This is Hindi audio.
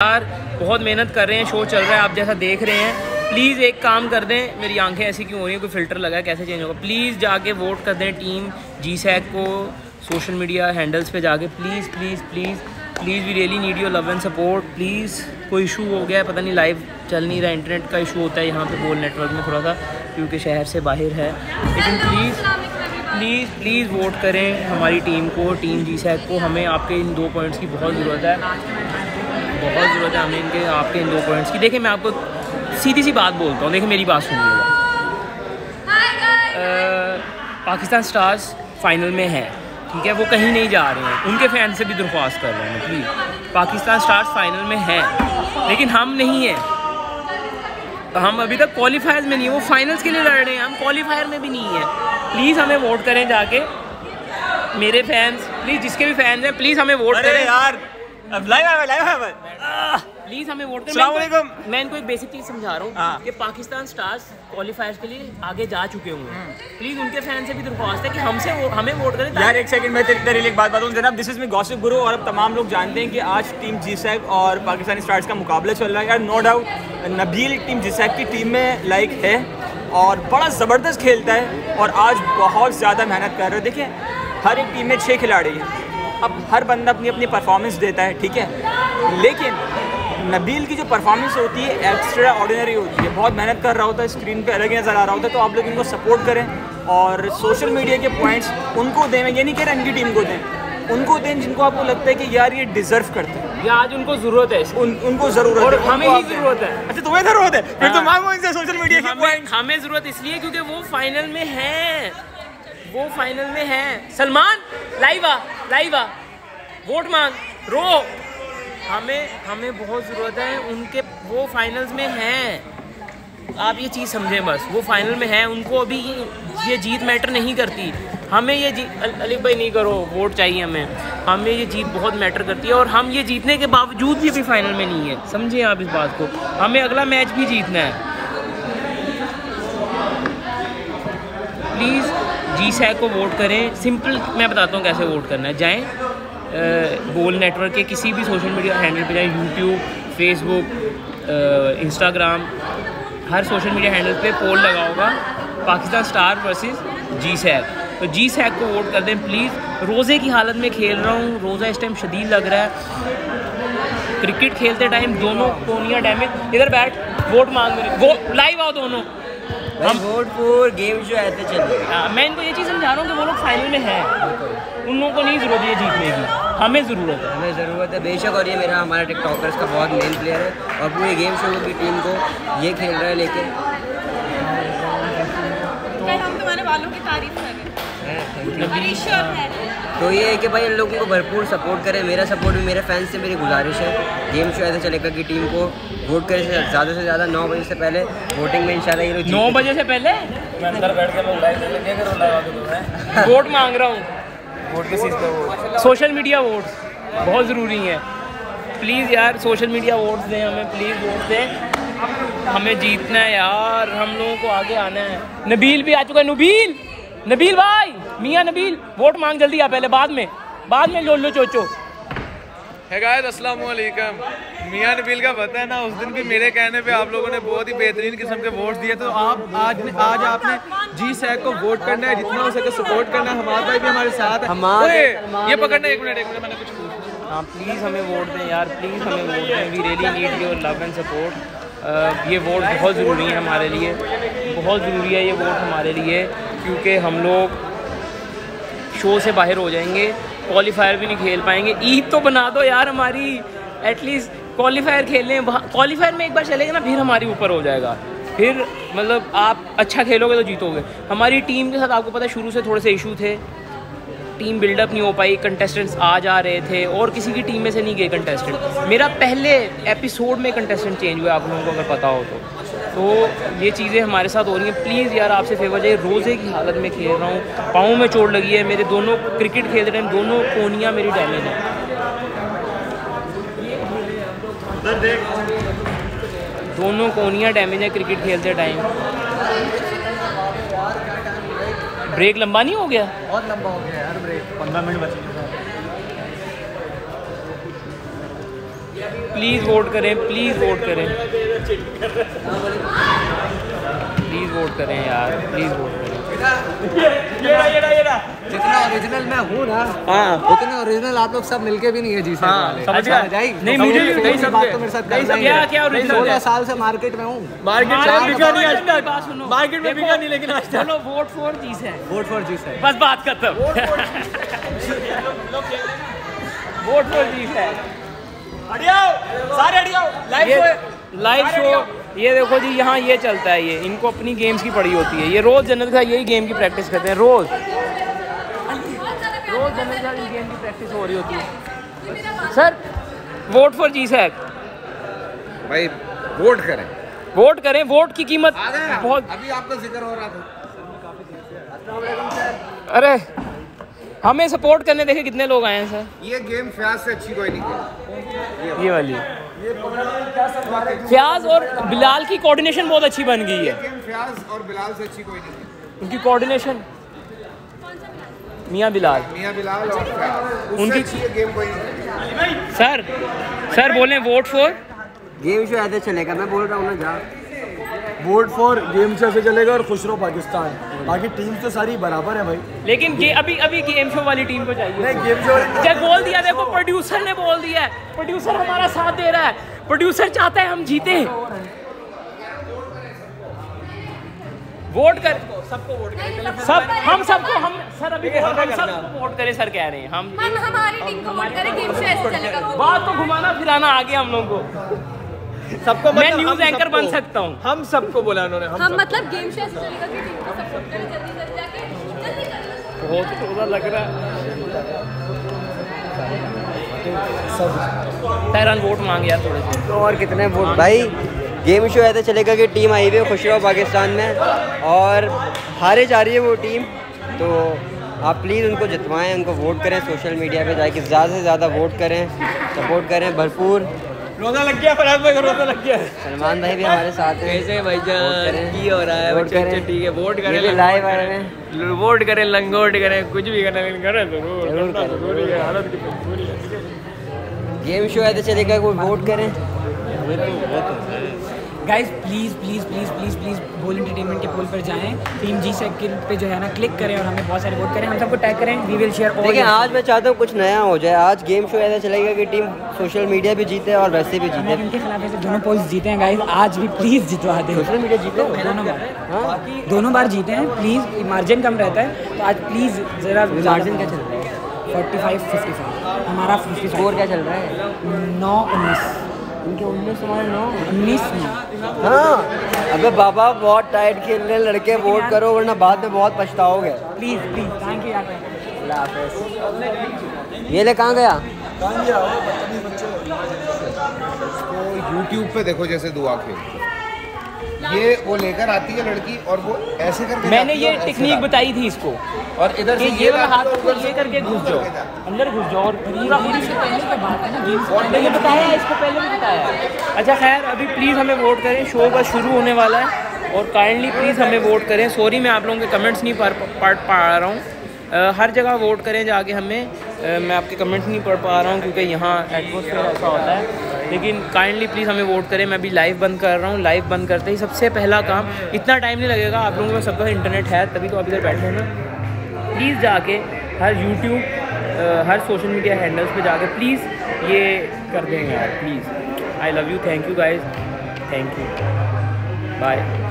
यार, बहुत मेहनत कर रहे हैं शो चल रहा है, आप जैसा देख रहे हैं। प्लीज़ एक काम कर दें, मेरी आँखें ऐसी क्यों हो रही हैं, कोई फ़िल्टर लगा है, कैसे चेंज होगा? प्लीज़ जाके वोट कर दें टीम जी सैक को सोशल मीडिया हैंडल्स पे जाके। Please please please please we really need your love and support please कोई इशू हो गया पता नहीं लाइव चल नहीं रहा इंटरनेट का इशू होता है यहाँ पे बोल नेटवर्क में थोड़ा सा, क्योंकि शहर से बाहर है। लेकिन प्लीज़ प्लीज़ प्लीज़ वोट करें हमारी टीम को टीम जी सैक को। हमें आपके इन दो पॉइंट्स की बहुत ज़रूरत है। बहुत ज़रूरत है हमें इनके आपके इन दो पॉइंट्स की। देखिए मैं आपको सीधी सी बात बोलता हूँ। देखिए मेरी बात सुनिएगा पाकिस्तान स्टार्स फाइनल में है ठीक है? वो कहीं नहीं जा रहे हैं। उनके फ़ैन से भी दरख्वास्त कर रहे हैं प्लीज़ पाकिस्तान स्टार्स फाइनल में है। लेकिन हम नहीं हैं। तो हम अभी तक क्वालिफायर्स में नहीं है। वो फाइनल्स के लिए लड़ रहे हैं। हम क्वालिफायर में भी नहीं है। प्लीज़ हमें वोट करें जाके। मेरे फैंस प्लीज़ जिसके भी फैंस हैं प्लीज़ हमें वोट करें। यार अब लाइव है लाइव है प्लीज़ हमें वोट करें। वालेकुम। मैं, इनको एक बेसिक चीज़ समझा रहा हूँ हाँ। कि पाकिस्तान स्टार्स क्वालिफायर्स के लिए आगे जा चुके हुए प्लीज़ उनके फ़ैन से भी दरख्वास्त है कि हमसे वो, हमें वोट करें यार एक सेकंड मैं तेरे तेरे लिए एक बात बताऊँ। जनाब दिस इज़ मी गॉसिप गुरु और अब तमाम लोग जानते हैं कि आज टीम जी और पाकिस्तानी स्टार्स का मुकाबला चल रहा है। यार no doubt Nabeel team G की टीम में लाइक है और बड़ा ज़बरदस्त खेलता है और आज बहुत ज़्यादा मेहनत कर रहे हो। देखिए हर एक टीम में छः खिलाड़ी हैं। अब हर बंदा अपनी अपनी परफॉर्मेंस देता है ठीक है? लेकिन नबील की जो परफॉर्मेंस होती है एक्स्ट्रा ऑर्डिनरी होती है। बहुत मेहनत कर रहा होता है स्क्रीन पे अलग ही नज़र आ रहा होता है तो आप लोग इनको सपोर्ट करें और सोशल मीडिया के पॉइंट्स उनको दें। मैं ये नहीं कह रहा इनकी टीम को दें उनको दें जिनको आपको लगता है कि यार ये डिजर्व करते हैं। या आज उनको ज़रूरत है उन, उनको ज़रूरत और है हमें ही ज़रूरत है। अच्छा तुम्हें ज़रूरत है? फिर तो हाँ। मांगो इनसे सोशल मीडिया के हमें पॉइंट्स हमें ज़रूरत इसलिए क्योंकि वो फाइनल में है। वो फाइनल में है। सलमान लाइव लाइव वोट मांग रो। हमें हमें बहुत ज़रूरत है उनके वो फाइनल्स में हैं। आप ये चीज़ समझें बस वो फाइनल में है उनको अभी ये, जीत मैटर नहीं करती। हमें ये जीत अली भाई नहीं करो वोट चाहिए हमें। हमें ये जीत बहुत मैटर करती है और हम ये जीतने के बावजूद भी अभी फाइनल में नहीं है। समझें आप इस बात को। हमें अगला मैच भी जीतना है। प्लीज़ जी सैक को वोट करें। सिंपल मैं बताता हूँ कैसे वोट करना है। जाएँ बोल नेटवर्क के किसी भी सोशल मीडिया हैंडल पे जाएँ, यूट्यूब, फेसबुक इंस्टाग्राम, हर सोशल मीडिया हैंडल पे पोल लगा होगा, Pakistan star versus G sac तो जी सैक को वोट कर दें, प्लीज़। रोज़े की हालत में खेल रहा हूँ, रोज़ा इस टाइम शदीद लग रहा है। क्रिकेट खेलते टाइम दोनों कोनियाँ डैमेज। इधर बैठ, वोट मांग मेरे वो, लाइव आओ दोनों। हम वोट फॉर गेम जो ऐसे चल रहे है। मैं इनको ये चीज़ समझा रहा हूँ कि वो लोग फाइनल में हैं। उन लोगों को नहीं ज़रूरत है ये जीतने की। हमें ज़रूरत है। हमें ज़रूरत है। बेशक और ये मेरा हमारा टिकटॉकर्स का बहुत मेन प्लेयर है और पूरे गेम शो की टीम को ये खेल रहा है लेकिन बालों की तारीफ़ कर हैं। है तो ये है कि भाई इन लोगों को भरपूर सपोर्ट करें मेरा सपोर्ट भी मेरे फैंस से मेरी गुजारिश है। गेम शो ऐसे चलेगा कि टीम को वोट करें से ज़्यादा से ज़्यादा नौ बजे से पहले वोटिंग में इंशाल्लाह ये लोग नौ बजे से पहले? वोट मांग रहा हूँ। वोट किस चीज़ पे वोट सोशल मीडिया वोट बहुत ज़रूरी है। प्लीज़ यार सोशल मीडिया वोट्स दें हमें प्लीज़ वोट दें। हमें जीतना है यार हम लोगों को आगे आना है। नबील भी आ चुका है नबील नबील भाई मियाँ नबील वोट मांग जल्दी आ पहले बाद में बाद में लो लो चोचो है गायद अस्सलाम वालेकुम मियाँ नबील का पता है ना उस दिन भी मेरे कहने पे आप लोगों ने बहुत ही बेहतरीन किस्म के वोट दिए तो आप आज ने, आज आपने जी सैक को वोट करना है जितना हो सके सपोर्ट करना है। हमारा भाई भी हमारे साथ है। हमारे- ये पकड़ना एक मिनट एक मिनट मैंने कुछ हाँ। प्लीज़ हमें वोट दें यार प्लीज़ हमें वोट दें। We really need your love and support ये वोट बहुत ज़रूरी है हमारे लिए। बहुत ज़रूरी है ये वोट हमारे लिए, क्योंकि हम लोग शो से बाहर हो जाएँगे क्वालिफायर भी नहीं खेल पाएँगे। ईद तो बना दो यार हमारी। एटलीस्ट क्वालिफायर खेलने क्वालिफायर में एक बार चलेगा ना, फिर हमारी ऊपर हो जाएगा। फिर मतलब आप अच्छा खेलोगे तो जीतोगे। हमारी टीम के साथ आपको पता है, शुरू से थोड़े से इशू थे। टीम बिल्डअप नहीं हो पाई कंटेस्टेंट्स आ जा रहे थे और किसी की टीम में से नहीं गए कंटेस्टेंट मेरा पहले एपिसोड में कंटेस्टेंट चेंज हुआ, आप लोगों को अगर पता हो तो। तो ये चीज़ें हमारे साथ हो रही हैं। प्लीज़ यार, आपसे फेवर चाहिए। रोज़े की हालत में खेल रहा हूँ। पाँव में चोट लगी है। मेरे दोनों क्रिकेट खेलते टाइम दोनों कोनियाँ मेरी डैमेज हैं। दोनों कोनियाँ डैमेज है क्रिकेट खेलते टाइम ब्रेक लंबा नहीं हो गया? बहुत लंबा हो गया यार ब्रेक पंद्रह मिनट बचे प्लीज़ वोट करें प्लीज़ वोट करें। प्लीज़ वोट करें यार प्लीज़ वोट करें। जितना ओरिजिनल मैं हूँ ना हाँ। उतना ओरिजिनल आप लोग सब मिलके भी नहीं है जी हाँ, समझ गया। नहीं, मुझे भी- नहीं सब बात तो मेरे साथ करना क्या है। क्या original सोलह साल से मार्केट में हूँ। मार्केट में बिका नहीं आज तक मार्केट में बिका नहीं लेकिन आज तक। वोट फॉर जीस है वोट फॉर जी सर बस बात खत्म। वोट फॉर जीस है हटियाओ सारे हटियाओ लाइव शो लाइव शो ये देखो जी यहाँ ये चलता है ये। इनको अपनी गेम्स की पड़ी होती है। ये रोज जन्नत का यही गेम की प्रैक्टिस करते हैं रोज। रोज जन्नत का गेम की प्रैक्टिस हो रही होती है। Sir vote for G sac भाई वोट करें। वोट करें वोट की कीमत बहुत अभी आपका ज़िक्र हो रहा था। अरे हमें सपोर्ट करने देखे कितने लोग आए हैं सर ये गेम फ्याज से अच्छी कोई नहीं ये वाली। फ्याज और बिलाल की कोऑर्डिनेशन बहुत अच्छी बन गई है। गेम फ्याज और बिलाल से अच्छी कोई नहीं उनकी कोऑर्डिनेशन मियाँ बिलाल। मियाँ बिलाल और फ्याज उनकी- गेम कोई नहीं सर सर बोलें वोट फॉर गेम शो ऐसे चलेगा मैं बोल रहा हूँ ना जा। वोट फॉर गेम शो से चलेगा और खुश रहो पाकिस्तान। बाकी टीम तो सारी बराबर है भाई। लेकिन ये अभी अभी गेम शो वाली टीम को चाहिए। नहीं गेम शो जब बोल दिया देखो प्रोड्यूसर ने बोल दिया है। प्रोड्यूसर हमारा साथ दे रहा है। प्रोड्यूसर चाहता है हम जीते। वोट कर सबको वोट करें। सब हम सबको हम सर अभी हम सबको वोट करें सर कह रहे हैं हम। हम हमारी टीम को वोट करें गेम शो ऐसे चलेगा। बात तो घुमाना फिराना आगे हम लोग को। सबको मैं मतलब न्यूज़ एंकर बन सकता हूँ। हम सबको बोला उन्होंने हम हम मतलब गेम शो ऐसे चलेगा कि टीम को सपोर्ट करें जल्दी जल्दी जाके जल्दी कर बहुत रोजा लग रहा है। तहरान वोट मांग यार थोड़े से। तो और कितने वोट भाई गेम शो ऐसे चलेगा कि टीम आई हुई है खुश रहो पाकिस्तान में और हारे जा रही है वो टीम तो आप प्लीज़ उनको जितवाएँ उनको वोट करें सोशल मीडिया पे जाके ज़्यादा से ज़्यादा वोट करें सपोर्ट करें भरपूर। रोजा लग गया फराज भाई रोना लग गया। सलमान भाई भी हमारे साथ हैं। कैसे भाई जान की हो रहा है बच्चे। बच्चे ठीक है वोट करें। ये लाइव आ रहे हैं। वोट करें लंगोट करें कुछ भी करें लेकिन करें ज़रूर ज़रूर करना करें। ज़रूरी है हालत की मजबूरी है ठीक है। गेम शो है तो चलेगा कोई वोट करें। Guys please please please please please बोल एंटरटेनमेंट के पोल पर जाएँ। टीम जी सेकंड पे जो है ना क्लिक करें और हमें बहुत सारे वोट करें। हम सबको टैग करें। वी विल शेयर देखिए आज मैं चाहता हूँ कुछ नया हो जाए। आज गेम शो ऐसा चलेगा कि टीम सोशल मीडिया भी जीते और वैसे भी जीते। इनके खिलाफ ऐसे दोनों पोल्स जीते हैं गाइज़ आज भी प्लीज़ जितवा दें। सोशल मीडिया जीते दोनों बार। दोनों बार जीते हैं। प्लीज़ मार्जिन कम रहता है। तो आज प्लीज़ ज़रा मार्जिन क्या चल रहा है? फोर्टी फाइव फिफ्टी फाइव हमारा फिफ्टी स्कोर क्या चल रहा है? नौ उन्नीस। इनके उन्नीस हमारे नौ उन्नीस हाँ अबे बाबा बहुत टाइट खेल रहे लड़के वोट करो वरना बाद में बहुत पछताओगे। प्लीज़ प्लीज़ थैंक यू यार। ये ले कहाँ गया? यूट्यूब पे देखो जैसे दुआ खेल। ये वो लेकर आती है लड़की और वो ऐसे करके मैंने ये टेक्निक बताई थी इसको। और इधर से ये वाला हाथ उधर ये करके घुस जाओ। अंदर घुस जाओ और पूरा गेम से पहले की बात है ना गेम मैंने बताया है इसको पहले भी बताया अच्छा खैर अभी प्लीज़ हमें वोट करें। शो का शुरू होने वाला है। और काइंडली प्लीज़ हमें वोट करें। सॉरी मैं आप लोगों के कमेंट्स नहीं पढ़ पा रहा हूँ। हर जगह वोट करें जाके हमें। मैं आपके कमेंट्स नहीं पढ़ पा रहा हूँ क्योंकि यहाँ एटमोसफेयर ऐसा होता है। लेकिन काइंडली प्लीज़ हमें वोट करें। मैं अभी लाइव बंद कर रहा हूँ। लाइव बंद करते ही सबसे पहला काम, इतना टाइम नहीं लगेगा, आप लोगों के सबका इंटरनेट है, तभी तो आप इधर बैठे हैं ना। प्लीज़ जाके हर यूट्यूब हर सोशल मीडिया हैंडल्स पे जाके प्लीज़ ये कर देंगे यार please I love you thank you guys thank you bye